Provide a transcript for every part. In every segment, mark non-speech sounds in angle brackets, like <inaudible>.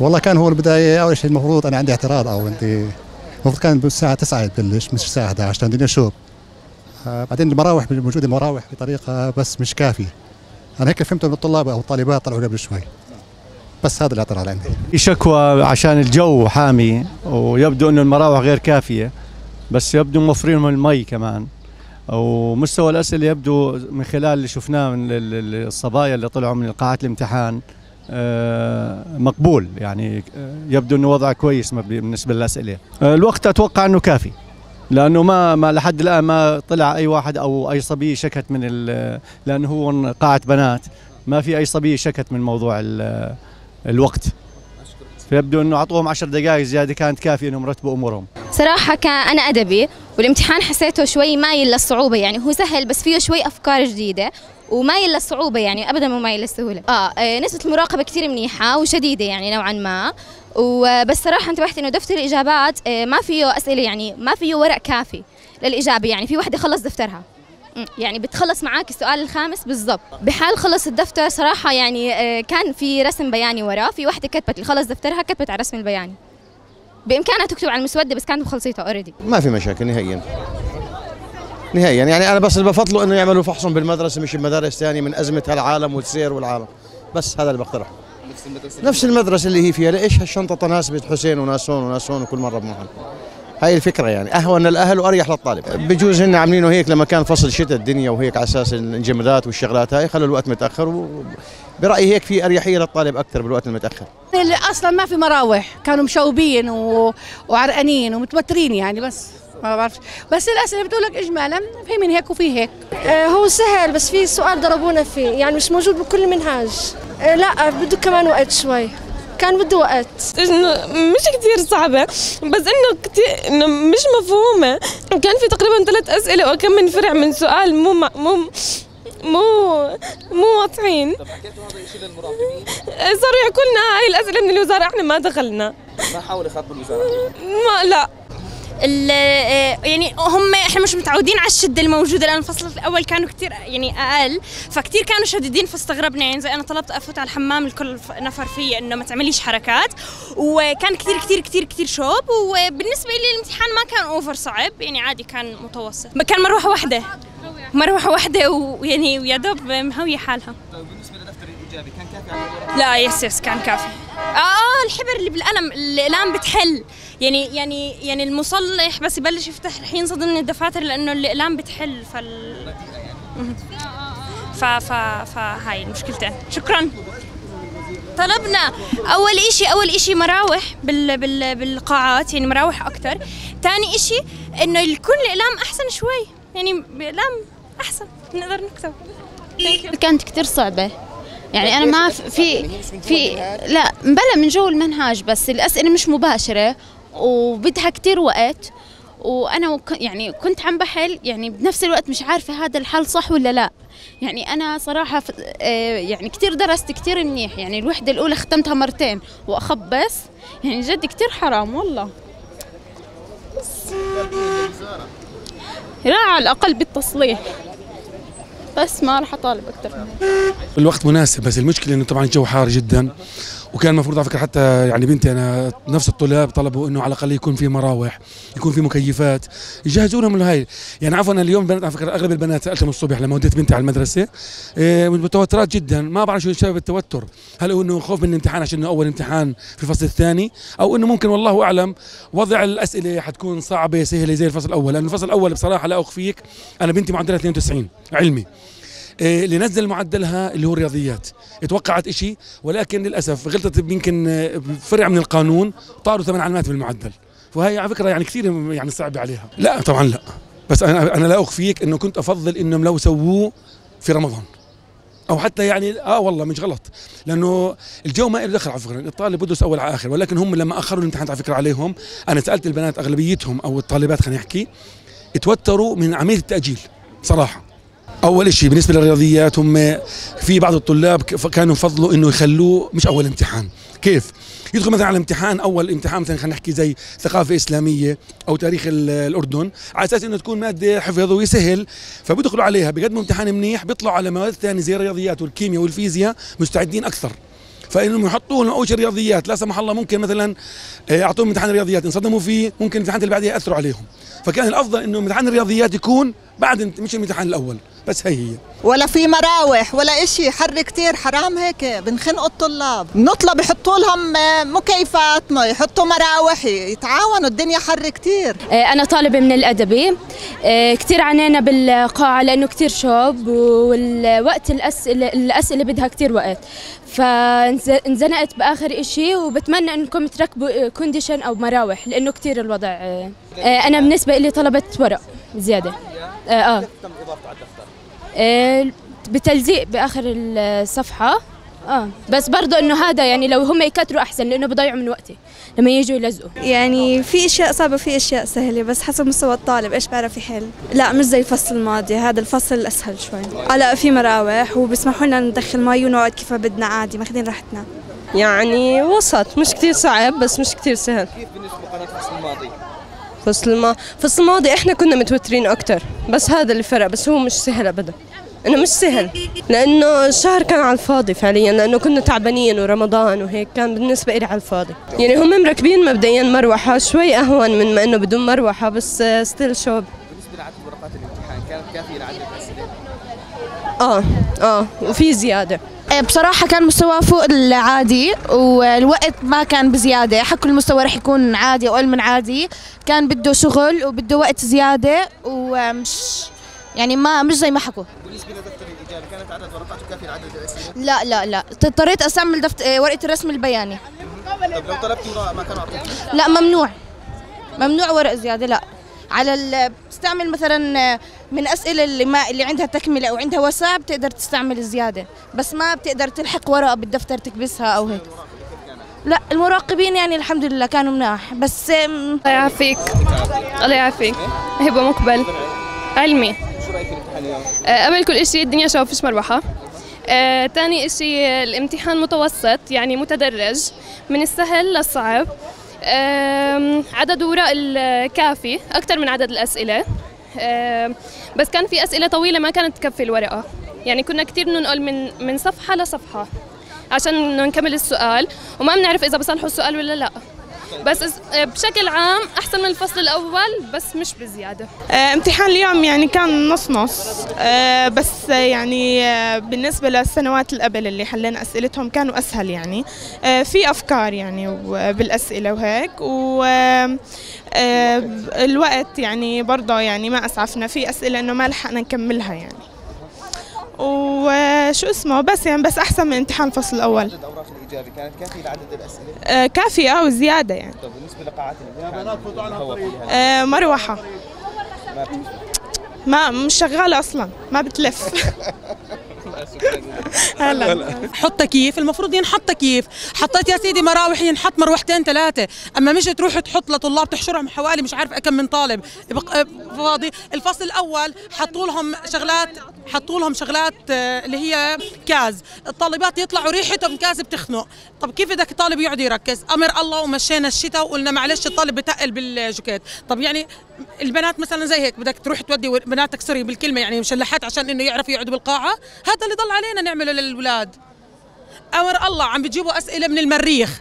والله كان هو البداية أول شيء المفروض أنا عندي اعتراض أو عندي المفروض كان الساعة 9 تبلش مش الساعة 11 عشان الدنيا شوب. آه بعدين المراوح موجودة مراوح بطريقة بس مش كافية. أنا هيك فهمت من الطلاب أو الطالبات طلعوا قبل شوي. بس هذا الاعتراض عندي. في شكوى عشان الجو حامي ويبدو إنه المراوح غير كافية بس يبدو موفرين المي كمان. ومستوى الأسئلة يبدو من خلال اللي شفناه من الصبايا اللي طلعوا من قاعات الامتحان. مقبول. يعني آه، يبدو إنه وضع كويس بالنسبة للأسئلة. آه، الوقت أتوقع إنه كافي لأنه ما ما لحد الآن ما طلع أي واحد أو أي صبيه شكت من لأنه هو قاعه بنات. ما في أي صبيه شكت من موضوع الوقت. فيبدو إنه أعطوهم 10 دقائق زيادة كانت كافية إنهم يرتبوا أمورهم. صراحة كان أنا أدبي والامتحان حسيته شوي مايل للصعوبه يعني هو سهل بس فيه شوي أفكار جديدة. ومايل للصعوبه يعني ابدا مو مايل للسهوله آه, آه نسبة المراقبة كثير منيحة وشديدة يعني نوعا ما. وبس صراحة انتبهت إنه دفتر الإجابات آه ما فيه أسئلة يعني ما فيه ورق كافي للإجابة يعني في وحده خلص دفترها. يعني بتخلص معاك السؤال الخامس بالضبط. بحال خلص الدفتر صراحة يعني آه، كان في رسم بياني وراه في وحده كتبت اللي خلص دفترها كتبت على الرسم البياني. بإمكانها تكتب على المسودة بس كانت مخلصيتها already ما في مشاكل نهائيا. نهائيا يعني أنا بس اللي بفضله إنه يعملوا فحصهم بالمدرسة مش بمدارس ثانية من أزمة العالم والسير والعالم. بس هذا اللي بقترحه. نفس المدرسة نفس المدرسة اللي هي فيها. ليش هالشنطة تناسبت حسين وناس هون وناس هون وكل مرة بمحل هاي الفكرة يعني. أهون للاهل وأريح للطالب. بجوز هن عاملينه هيك لما كان فصل شتاء الدنيا وهيك على أساس الانجمادات والشغلات هاي خلوا الوقت متأخر برأيي هيك في أريحية للطالب أكثر بالوقت المتأخر. اللي أصلا ما في مراوح. كانوا مشوبين و... وعرقانين ومتوترين يعني بس. ما بعرف بس الاسئله بتقول لك اجمالا في من هيك وفي هيك. آه هو سهل بس في سؤال ضربونا فيه يعني مش موجود بكل منهاج. آه لا بده كمان وقت شوي. كان بده وقت. مش كثير صعبة بس إنه كثير إنه مش مفهومة. كان في تقريبا ثلاث أسئلة وكم من فرع من سؤال مو مو مو مو واضحين. طب حكيتوا هذا الشيء للمراقبين؟ صاروا يحكوا لنا هاي الأسئلة من الوزاره إحنا ما دخلنا. ما حاولوا يخاطبوا الوزاره ما لا. آه، يعني هم إحنا مش متعودين على الشدة الموجودة لأن الفصل الأول كانوا كثير يعني أقل فكثير كانوا شديدين فاستغربنا. يعني زي أنا طلبت أفوت على الحمام الكل نفر فيه إنه ما تعمليش حركات وكان كثير كثير كثير كثير شوب. وبالنسبة لي الامتحان ما كان أوفر صعب يعني عادي كان متوسط. كان مروحة واحدة. مروحة واحدة ويعني ويا دوب مهوية حالها. كان كافي لا yes yes كان كافي. آه آه الحبر اللي بالقلم الاقلام بتحل. يعني يعني يعني المصلح بس يبلش يفتح رح ينصدم من الدفاتر لأنه الاقلام بتحل فال ف ف فهاي المشكلتين. شكرا. طلبنا أول إشي أول إشي مراوح بال بال بالقاعات يعني مراوح أكثر ثاني إشي إنه يكون الاقلام أحسن شوي. يعني اقلام أحسن. نقدر نكتب. كانت كثير صعبة. يعني أنا ما في في لا مبلا من جو المنهاج بس الاسئله مش مباشرة وبدها كتير وقت وأنا يعني كنت عم بحل يعني بنفس الوقت مش عارفة هذا الحل صح ولا لا. يعني أنا صراحة آه، يعني كثير درست كثير منيح يعني الوحدة الأولى ختمتها مرتين واخب بس يعني جد كثير حرام والله. لا على الأقل بالتصليح. بس ما راح أطالب أكثر الوقت مناسب بس المشكلة إنه طبعا الجو حار جدا. وكان المفروض على فكرة حتى يعني بنتي أنا نفس الطلاب طلبوا إنه على الأقل يكون في مراوح يكون في مكيفات يجهزوا لهم هاي يعني عفوا اليوم بنات على فكرة أغلب البنات سالتهم الصبح لما وديت بنتي على المدرسة إيه متوترات جدا. ما بعرف شو سبب التوتر. هل هو إنه خوف من الامتحان عشان أول امتحان في الفصل الثاني؟ أو إنه ممكن والله أعلم وضع الأسئلة حتكون صعبة سهلة زي الفصل الأول. لأن الفصل الأول بصراحة لا أخفيك. أنا بنتي معدلها 92 علمي. اللي نزل معدلها اللي هو الرياضيات. توقعت إشي ولكن للأسف غلطت يمكن آه، فرع من القانون طاروا ثمان علامات بالمعدل. فهي على فكرة يعني كثير يعني صعب عليها. لا طبعا لا. بس أنا أنا لا أخفيك إنه كنت أفضل إنهم لو سووه في رمضان. أو حتى يعني آه والله مش غلط. لأنه الجو ما له دخل على فكرة. الطالب بدرس اول على اخر ولكن هم لما أخروا الامتحانات على فكرة عليهم أنا سألت البنات أغلبيتهم أو الطالبات خلينا نحكي توتروا من عمليه التأجيل صراحة. أول شيء بالنسبة للرياضيات هم في بعض الطلاب كانوا يفضلوا إنه يخلوه مش أول امتحان. كيف؟ يدخل مثلا على امتحان أول امتحان مثلا خلينا نحكي زي ثقافة إسلامية أو تاريخ الأردن على أساس إنه تكون مادة حفظ سهل فبيدخلوا عليها بقدموا امتحان منيح بيطلعوا على مواد ثانية زي الرياضيات والكيمياء والفيزياء مستعدين أكثر. فإنهم يحطوا لهم اول شيء رياضيات لا سمح الله ممكن مثلا آه، يعطوهم امتحان رياضيات انصدموا فيه ممكن الامتحانات اللي بعدها يأثروا عليهم. فكان الأفضل إنه امتحان الرياضيات يكون بعد مش الامتحان الأول. بس هي هي. ولا في مراوح ولا إشي حر كتير حرام هيك. بنخنقوا الطلاب. نطلب يحطوا لهم آه، مكيفات ما يحطوا مراوح يتعاونوا الدنيا حر كتير. آه، أنا طالبة من الأدبي. آه، كتير عانينا بالقاعة لأنه كتير شوب والوقت الأسئلة الأسئلة بدها كتير وقت. فانزنقت بآخر إشي وبتمنى إنكم تركبوا كونديشن أو مراوح لأنه كتير الوضع أنا بالنسبة لي طلبت ورق زيادة. آه, آه. بتلزيق بآخر الصفحة. آه بس برضه إنه هذا يعني لو هم يكتروا أحسن لأنه بضيعوا من وقتي لما يجوا يلزقوا. يعني في أشياء صعبة وفي أشياء سهلة بس حسب مستوى الطالب إيش بيعرف يحل. لا مش زي الفصل الماضي هذا الفصل الاسهل شوي. آه لا في مراوح وبيسمحوا لنا ندخل مي ونقعد كيف بدنا عادي ماخذين راحتنا. يعني وسط مش كتير صعب بس مش كتير سهل. كيف بالنسبة لقناه الفصل الماضي؟ فصل ما فصل الماضي إحنا كنا متوترين أكتر بس هذا اللي فرق بس هو مش سهل ابدا. انه مش سهل لأنه الشهر كان على الفاضي فعليا لأنه كنا تعبانين ورمضان وهيك كان بالنسبة لي على الفاضي. يعني هم مركبين مبدئيا مروحة شوي أهون من ما إنه بدون مروحة بس still شوب بالنسبة لعدد ورقات الامتحان كانت كافيه لعدد الأسئلة؟ آه آه وفي زيادة. بصراحة كان مستوى فوق العادي والوقت ما كان بزيادة. حكوا المستوى رح يكون عادي أو أقل من عادي. كان بده شغل وبده وقت زيادة ومش يعني ما مش زي ما حكوا. بالنسبة لدفتر الاجابه كانت عدد ورقاته كافية لعدد الأسئلة؟ لا لا لا. اضطريت أستعمل دفت... ورقة الرسم البياني. طب لو طلبت ما كانوا اعطوك لا ممنوع. ممنوع ورق زيادة لا. على ال... بتستعمل مثلا من أسئلة اللي ما اللي عندها تكملة أو عندها وسع بتقدر تستعمل زيادة. بس ما بتقدر تلحق ورقة بالدفتر تكبسها أو هيك. لا المراقبين يعني الحمد لله كانوا مناح. بس الله يعافيك. الله يعافيك. هبة مقبل. علمي. اليوم؟ آه، قبل كل شيء الدنيا شوف فيش مروحة. آه، شيء الامتحان متوسط يعني متدرج من السهل للصعب. عدد ورق الكافي أكثر من عدد الأسئلة. بس كان في أسئلة طويلة ما كانت تكفي الورقة. يعني كنا كتير ننقل من من صفحة لصفحة عشان نكمل السؤال. وما بنعرف إذا بصلحوا السؤال ولا لا. بس آه، بشكل عام أحسن من الفصل الأول بس مش بزيادة. آه، امتحان اليوم يعني كان نص نص. آه، بس يعني بالنسبة للسنوات اللي قبل اللي حلينا أسئلتهم كانوا أسهل يعني. في أفكار يعني بالأسئلة وهيك. و الوقت يعني برضه يعني ما أسعفنا. في أسئلة إنه ما لحقنا نكملها يعني. وشو اسمه بس يعني بس أحسن من امتحان الفصل الأول. عدد أوراق الاجابه كانت كافية لعدد الأسئلة؟ آه، كافية وزيادة يعني. طب بالنسبة لقاعات الامتحان آه، مروحة. ما مش شغالة أصلا ما بتلف. <laughs> هلا. حط تكييف المفروض ينحط تكييف. حطيت يا سيدي مراوح ينحط مروحتين ثلاثة. أما مش تروح تحط لطلاب تحشرهم حوالي مش عارف كم من طالب. يبقى فاضي. الفصل الأول حطوا لهم شغلات حطوا لهم شغلات آه، اللي هي كاز. الطالبات يطلعوا ريحتهم كاز بتخنق. طب كيف بدك الطالب يقعد يركز؟ أمر الله ومشينا الشتاء وقلنا معلش الطالب بتقل بالجوكيت. طب يعني البنات مثلا زي هيك بدك تروح تودي بناتك سوري بالكلمة يعني مشلحات عشان إنه يعرفوا يقعدوا بالقاعة؟ هذا اللي ضل علينا نعمله للولاد أمر الله عم بتجيبوا أسئلة من المريخ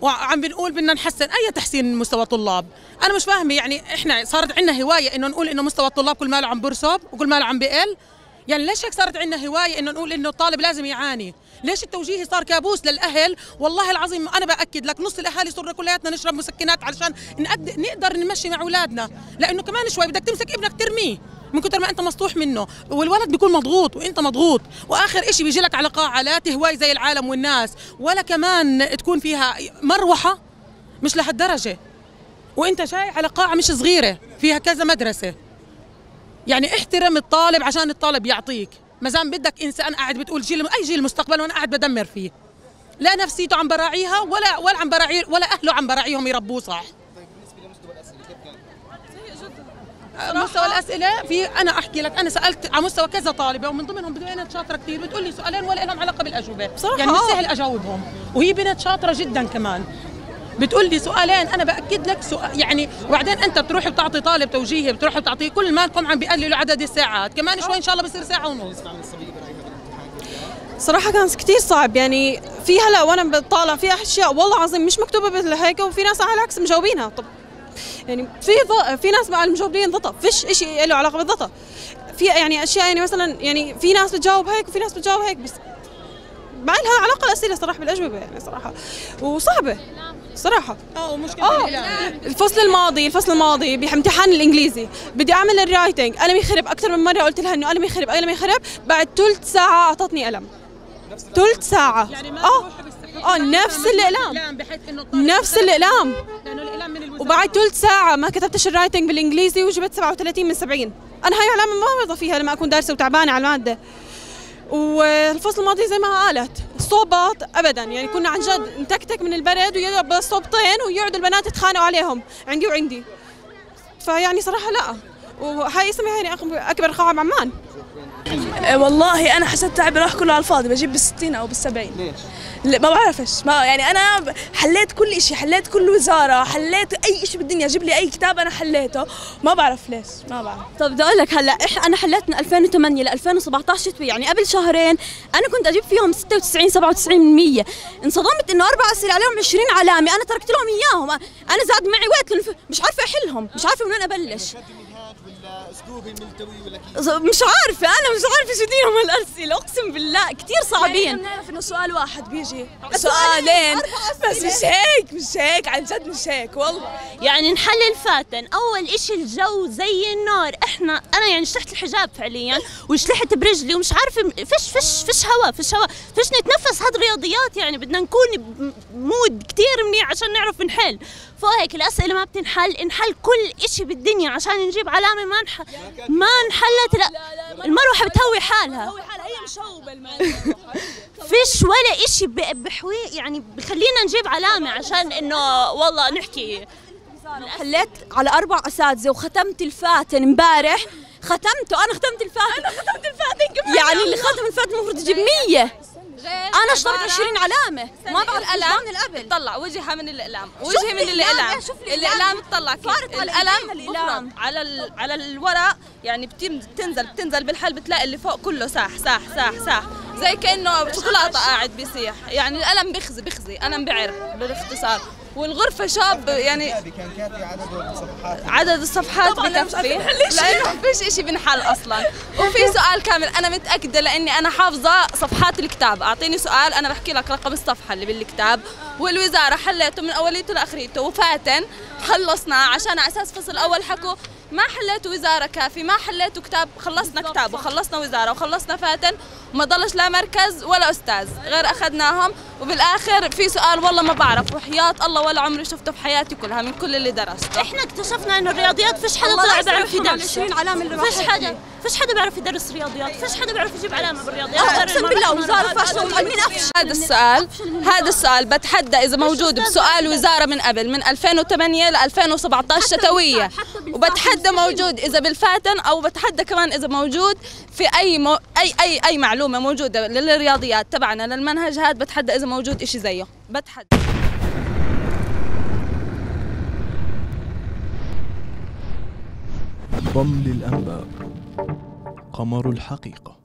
وعم بنقول بدنا نحسن. أي تحسين مستوى طلاب أنا مش فاهمة يعني إحنا صارت عندنا هواية إنه نقول إنه مستوى الطلاب كل ماله عم برسب وكل ماله عم بقل يعني ليش هيك صارت عندنا هواية إنه نقول إنه الطالب لازم يعاني؟ ليش التوجيهي صار كابوس للأهل؟ والله العظيم أنا بأكد لك نص الأهالي صرنا كلياتنا نشرب مسكنات علشان نقد... نقدر نمشي مع أولادنا. لأنه كمان شوي بدك تمسك ابنك ترميه من كثر ما أنت مسطوح منه. والولد بيكون مضغوط وأنت مضغوط. وآخر إشي بيجي لك على قاعه لا تهواي زي العالم والناس. ولا كمان تكون فيها مروحة مش لهالدرجة. وأنت جاي على قاعة مش صغيرة فيها كذا مدرسة. يعني احترم الطالب عشان الطالب يعطيك. ما دام بدك إنسان قاعد بتقول جيل أي جيل المستقبل وأنا قاعد بدمر فيه. لا نفسيته عم براعيها ولا ولا عم براعي ولا أهله عم براعيهم يربوه صح. مستوى الأسئلة في أنا أحكي لك أنا سألت على مستوى كذا طالبة ومن ضمنهم بنت شاطره كثير بتقول لي سؤالين ولا لهم علاقة بالأجوبة. بصراحة. يعني مش. سهل أجاوبهم. وهي بنت شاطرة جدا كمان. بتقول لي سؤالين أنا بأكد لك سؤال يعني وبعدين أنت بتروح بتعطي طالب توجيهي بتروح بتعطيه كل مالكم عم بيقللوا عدد الساعات كمان شوي إن شاء الله بصير ساعة ونص صراحة كان كتير صعب يعني في هلأ وأنا بطالع في أشياء والله العظيم مش مكتوبة مثل هيك وفي ناس على العكس مجاوبينها طب يعني في. في ناس مع المجاوبين ضطة فيش شيء له علاقة بالضطة في يعني أشياء يعني مثلا يعني في ناس بتجاوب هيك وفي ناس بتجاوب هيك بس ما لها علاقة الأسئلة صراحة بالأجوبة يعني صراحة. وصعبة صراحة. آه ومشكلة آه الفصل الماضي الفصل الماضي بامتحان الإنجليزي. بدي أعمل الرايتنج قلمي خرب أكثر من مرة قلت لها إنه قلمي خرب قلمي خرب بعد ثلث ساعة أعطتني قلم. ثلث ساعة. آه آه نفس الاقلام نفس الاقلام وبعد ثلث ساعة ما كتبتش الرايتنج بالإنجليزي وجبت 37 من 70 أنا هاي علامة ما برضى فيها لما أكون دارسة وتعبانة على المادة. والفصل الماضي زي ما قالت صوبات ابدا يعني كنا عن جد نتكتك من البرد ويضرب صوبتين ويقعدوا البنات يتخانقوا عليهم عندي وعندي. فيعني صراحة لا. وهاي اسمها يعني أكبر قاعه بعمان إيه والله أنا حسبت تعبي راح كله على الفاضي بجيب بالستين أو بالسبعين. ليش؟ لا ما بعرفش ما يعني أنا حليت كل شيء حليت كل وزارة حليت أي شيء بالدنيا جيب لي أي كتاب أنا حليته. ما بعرف ليش ما بعرف. طب بدي أقول لك هلأ أنا حليت من 2008 ل 2017 شتوي يعني قبل شهرين أنا كنت أجيب فيهم 96 97% انصدمت إنه أربع أسئلة عليهم 20 علامة أنا تركت لهم إياهم. أنا زاد معي وقت مش عارفة أحلهم مش عارفة من وين أبلش. اسلوبي ملتوي ولا مش عارفة أنا مش عارفة شو دينهم هالاسئله أقسم بالله كثير صعبين. يعني بنعرف إنه سؤال واحد بيجي. سؤالين. بس مش هيك مش هيك عن جد مش هيك والله. يعني نحلل فاتن. أول إشي الجو زي النار. إحنا أنا يعني شلحت الحجاب فعليا وشلحت برجلي ومش عارفة فيش فيش فيش هواء فيش هواء فيش نتنفس هاد الرياضيات يعني بدنا نكون بمود كثير منيح عشان نعرف نحل. فهيك الأسئلة ما بتنحل انحل كل إشي بالدنيا عشان نجيب علامة ما نح... ما انحلت لا, المروحة بتهوي حالها. بتهوي حالها. هي مشوبة فيش ولا إشي بحوي يعني بخلينا نجيب علامة عشان إنه والله نحكي. حليت على أربع أساتذة وختمت الفاتن امبارح ختمته أنا ختمت الفاتن. أنا ختمت الفاتن كمان يعني اللي ختم الفاتن المفروض يجيب 100 أنا اشترط 20 علامة؟ ما بعرف القلم من قبل. طلع وجهها من الاقلام وجهي من الاقلام الاقلام تطلع كيف؟ القلم على. على الورق يعني بتنزل بتنزل بالحل بتلاقي اللي فوق كله ساح ساح ساح ساح. زي كأنه شوكولاتة قاعد بيسيح يعني القلم بيخزي بيخزي. أنا بعرف بالاختصار. والغرفة شاب يعني كان كافي عدد الصفحات. عدد الصفحات بكفي. لأنه ما فيش إشي بنحل أصلا. وفي <laughs> سؤال كامل أنا متأكدة لأني أنا حافظة صفحات الكتاب. أعطيني سؤال أنا بحكي لك رقم الصفحة اللي بالكتاب. والوزارة حليته من أوليته لآخريته وفاتن خلصناه عشان على أساس فصل أول حكوا ما حليتوا وزارة كافي ما حليتوا كتاب خلصنا كتاب وخلصنا وزارة وخلصنا فاتن وما ضلش لا مركز ولا أستاذ غير أخذناهم. وبالآخر في سؤال والله ما بعرف وحياة الله ولا عمري شفته في حياتي كلها من كل اللي درسته. إحنا اكتشفنا إنه الرياضيات فيش حدا طلع بيعرف يدرس. فيش حدا فيش حدا بيعرف يدرس رياضيات فيش حدا بيعرف يجيب علامة بالرياضيات. أقسم بالله وزارة فاشله ومعلمين هذا السؤال هذا السؤال بتحدى إذا موجود بسؤال وزارة من قبل من 2008 ل 2017 شتوية. وبتحدى موجود إذا بالفاتن أو بتحدى كمان إذا موجود في أي مو اي اي أي معلومة. موجودة للرياضيات تبعنا للمنهج هذا بتحدى إذا موجود إشي زيه. بتحدى. ضم للأنباء قمر الحقيقة.